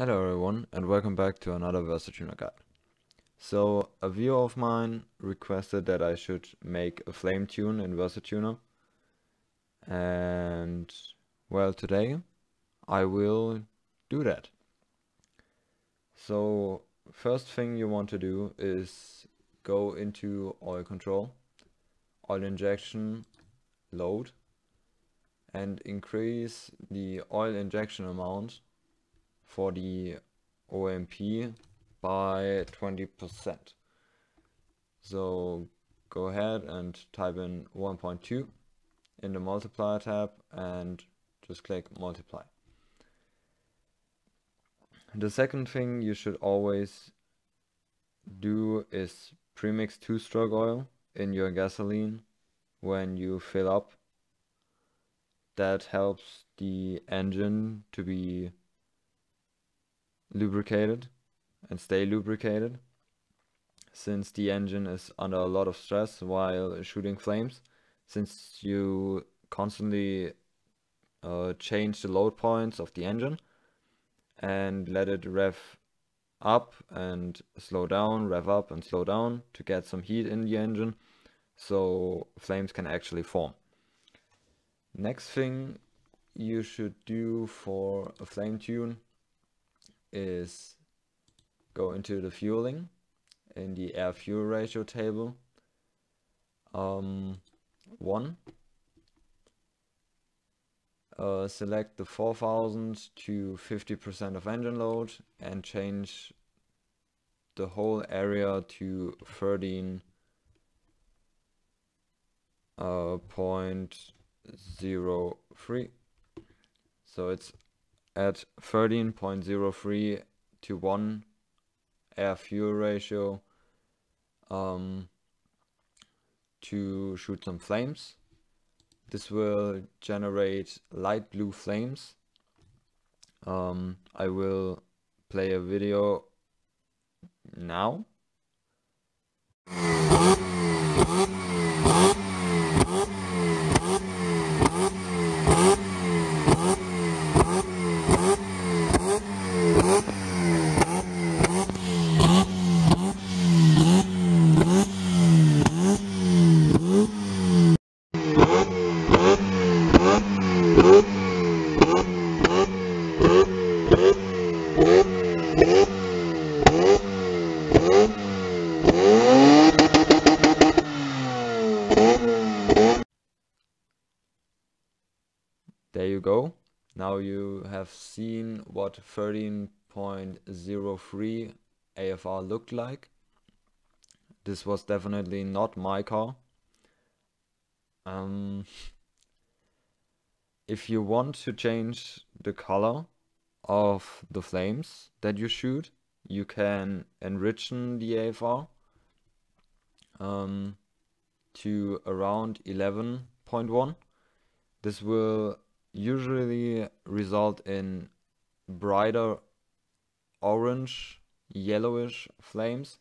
Hello everyone and welcome back to another VersaTuner guide. So a viewer of mine requested that I should make a flame tune in VersaTuner and well today I will do that. So first thing you want to do is go into oil control, oil injection, load and increase the oil injection amount for the OMP by 20%. So go ahead and type in 1.2 in the multiplier tab and just click multiply. The second thing you should always do is premix two-stroke oil in your gasoline when you fill up. That helps the engine to be lubricated and stay lubricated since the engine is under a lot of stress while shooting flames since you constantly uh, change the load points of the engine and let it rev up and slow down, rev up and slow down to get some heat in the engine so flames can actually form. Next thing you should do for a flame tune is go into the fueling in the air fuel ratio table. Um, one. Uh, select the 4000 to 50% of engine load and change the whole area to 13 uh, point zero three. So it's at 13.03 to 1 air fuel ratio um, to shoot some flames. This will generate light blue flames. Um, I will play a video now. There you go. Now you have seen what 13.03 AFR looked like. This was definitely not my car. Um, if you want to change the color of the flames that you shoot, you can enrich the AFR um, to around 11.1. This will usually result in brighter orange, yellowish flames.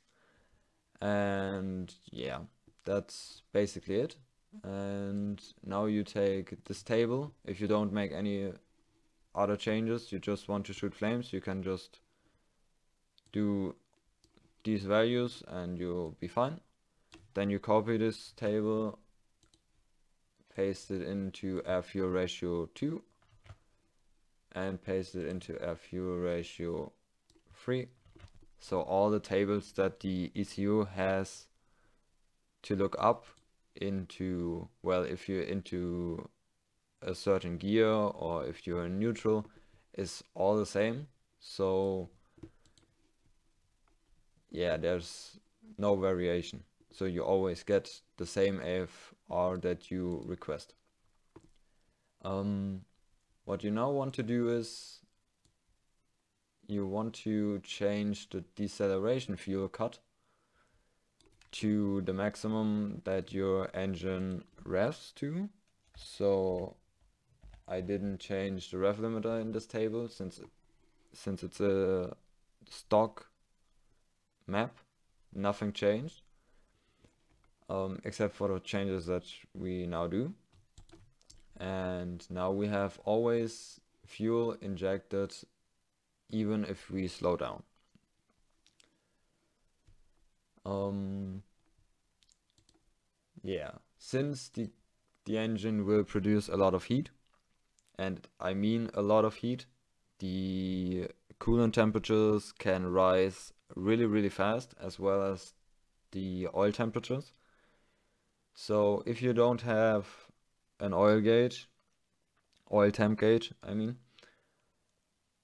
And yeah, that's basically it. And now you take this table. If you don't make any other changes, you just want to shoot flames, you can just do these values and you'll be fine. Then you copy this table paste it into fuel ratio 2 and paste it into fuel ratio 3 so all the tables that the ECU has to look up into well if you're into a certain gear or if you're in neutral is all the same. So yeah there's no variation so you always get the same AFR that you request. Um, what you now want to do is you want to change the deceleration fuel cut to the maximum that your engine revs to. So I didn't change the rev limiter in this table since since it's a stock map, nothing changed um, except for the changes that we now do. And now we have always fuel injected even if we slow down. Um, yeah, since the, the engine will produce a lot of heat, and I mean a lot of heat, the coolant temperatures can rise really really fast as well as the oil temperatures. So if you don't have an oil gauge, oil temp gauge, I mean,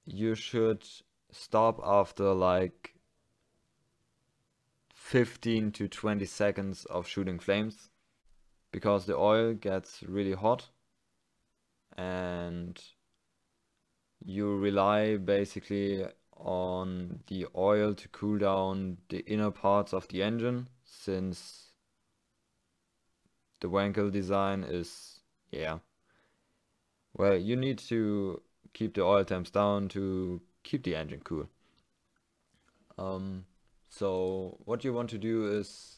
you should stop after like 15 to 20 seconds of shooting flames because the oil gets really hot and you rely basically on the oil to cool down the inner parts of the engine since the Wankel design is yeah. Well you need to keep the oil temps down to keep the engine cool. Um, so what you want to do is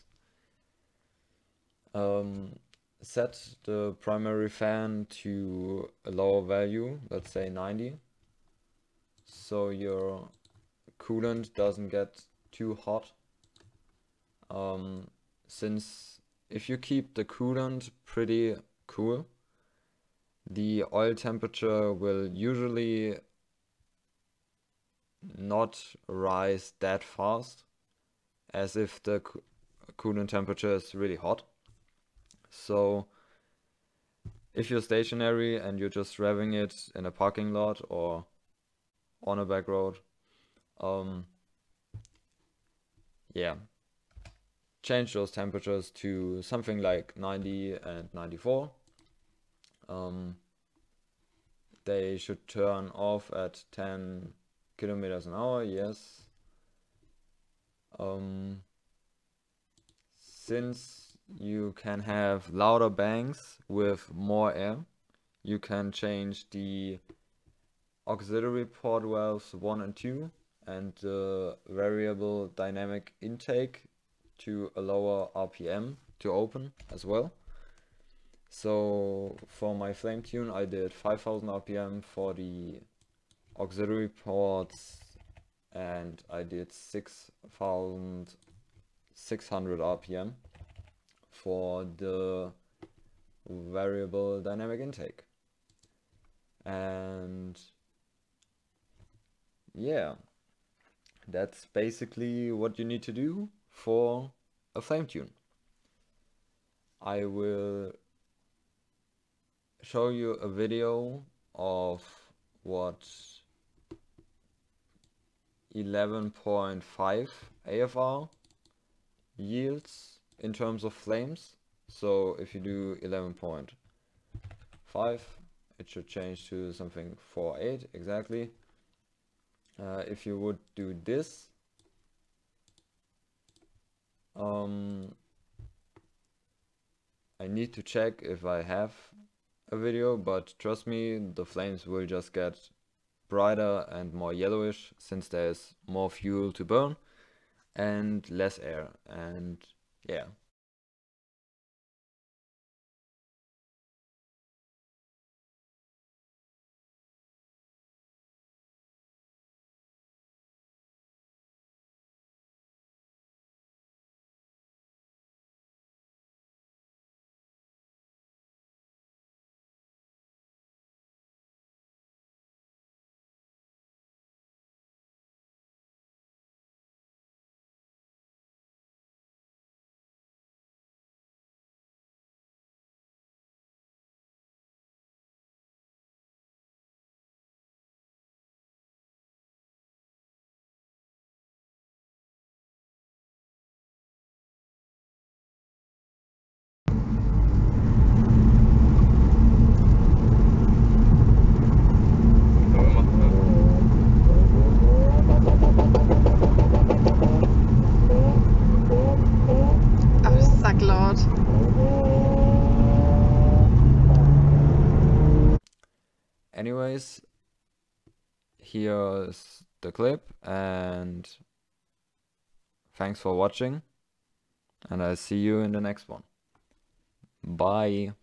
um, set the primary fan to a lower value let's say 90 so your coolant doesn't get too hot. Um, since if you keep the coolant pretty cool, the oil temperature will usually not rise that fast as if the coolant temperature is really hot. So if you're stationary and you're just revving it in a parking lot or on a back road. Um, yeah, change those temperatures to something like 90 and 94. Um, they should turn off at 10 kilometers an hour, yes. Um, since you can have louder bangs with more air, you can change the auxiliary port valves 1 and 2 and the variable dynamic intake to a lower RPM to open as well. So for my flame tune I did 5000 RPM for the auxiliary ports and I did 6600 RPM for the variable dynamic intake. And yeah, that's basically what you need to do for a flame tune. I will show you a video of what 11.5 AFR yields in terms of flames. So if you do 11.5 it should change to something 4.8 exactly uh, if you would do this um, I need to check if I have a video but trust me the flames will just get brighter and more yellowish since there's more fuel to burn and less air. And yeah anyways here's the clip and thanks for watching and I'll see you in the next one. Bye.